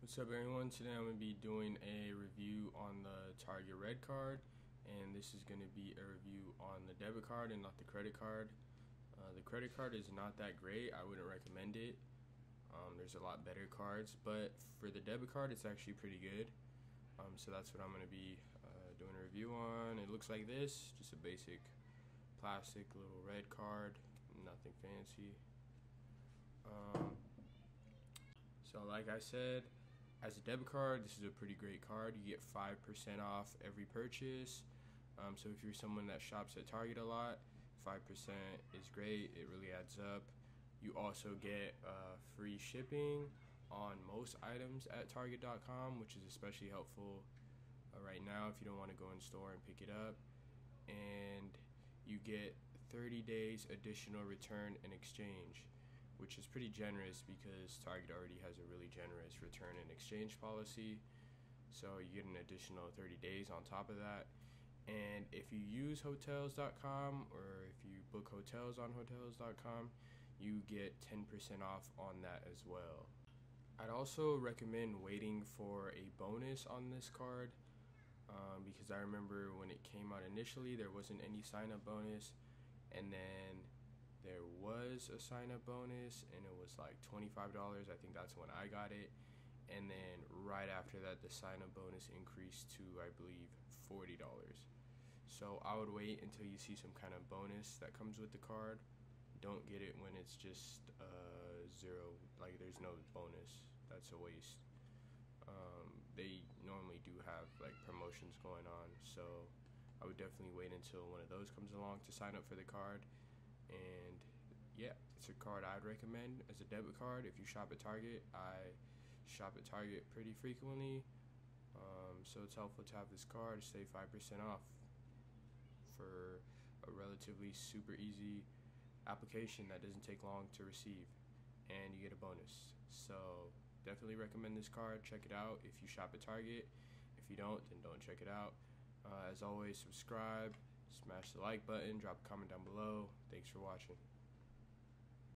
What's up everyone? Today I'm going to be doing a review on the Target Red card and this is going to be a review on the debit card and not the credit card. Uh, the credit card is not that great. I wouldn't recommend it. Um, there's a lot better cards but for the debit card it's actually pretty good. Um, so that's what I'm going to be uh, doing a review on. It looks like this, just a basic plastic little red card, nothing fancy. Um, so like I said, as a debit card, this is a pretty great card. You get 5% off every purchase. Um, so if you're someone that shops at Target a lot, 5% is great. It really adds up. You also get uh, free shipping on most items at Target.com, which is especially helpful uh, right now if you don't want to go in store and pick it up. And you get 30 days additional return and exchange which is pretty generous because Target already has a really generous return and exchange policy. So you get an additional 30 days on top of that. And if you use hotels.com or if you book hotels on hotels.com, you get 10% off on that as well. I'd also recommend waiting for a bonus on this card um, because I remember when it came out initially, there wasn't any sign up bonus. And then there was a sign up bonus and it was like $25. I think that's when I got it. And then right after that, the sign up bonus increased to, I believe, $40. So I would wait until you see some kind of bonus that comes with the card. Don't get it when it's just uh, zero, like there's no bonus. That's a waste. Um, they normally do have like promotions going on, so I would definitely wait until one of those comes along to sign up for the card yeah, it's a card I'd recommend as a debit card. If you shop at Target, I shop at Target pretty frequently, um, so it's helpful to have this card to save 5% off for a relatively super easy application that doesn't take long to receive, and you get a bonus. So definitely recommend this card. Check it out if you shop at Target. If you don't, then don't check it out. Uh, as always, subscribe. Smash the like button, drop a comment down below. Thanks for watching.